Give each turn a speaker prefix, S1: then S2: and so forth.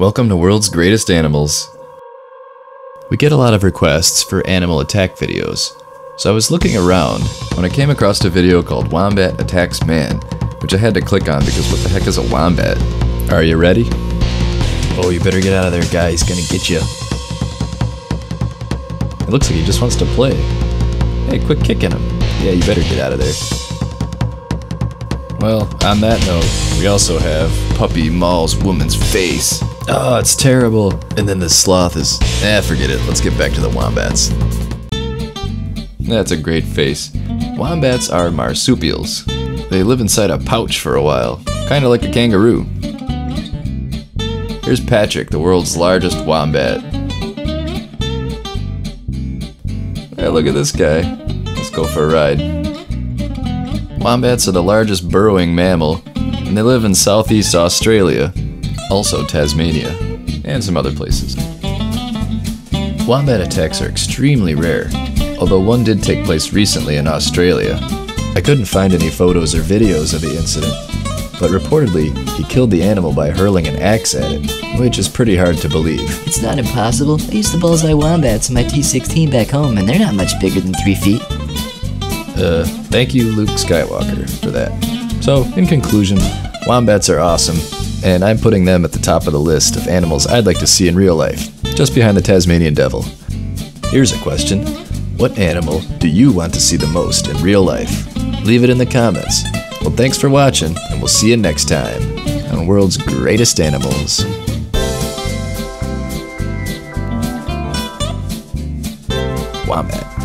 S1: Welcome to World's Greatest Animals. We get a lot of requests for animal attack videos, so I was looking around when I came across a video called Wombat Attacks Man, which I had to click on because what the heck is a wombat? Are you ready? Oh, you better get out of there, guy. He's gonna get you. It looks like he just wants to play. Hey, quit kicking him. Yeah, you better get out of there. Well, on that note, we also have Puppy Mauls Woman's Face. Oh, it's terrible. And then the sloth is. Eh, forget it. Let's get back to the wombats. That's a great face. Wombats are marsupials. They live inside a pouch for a while, kinda like a kangaroo. Here's Patrick, the world's largest wombat. Hey, look at this guy. Let's go for a ride. Wombats are the largest burrowing mammal, and they live in southeast Australia, also Tasmania, and some other places. Wombat attacks are extremely rare, although one did take place recently in Australia. I couldn't find any photos or videos of the incident, but reportedly, he killed the animal by hurling an axe at it, which is pretty hard to believe.
S2: It's not impossible. I used to bullseye wombats in my T16 back home, and they're not much bigger than three feet.
S1: Uh, thank you, Luke Skywalker, for that. So, in conclusion, wombats are awesome, and I'm putting them at the top of the list of animals I'd like to see in real life, just behind the Tasmanian devil. Here's a question What animal do you want to see the most in real life? Leave it in the comments. Well, thanks for watching, and we'll see you next time on World's Greatest Animals. Wombat.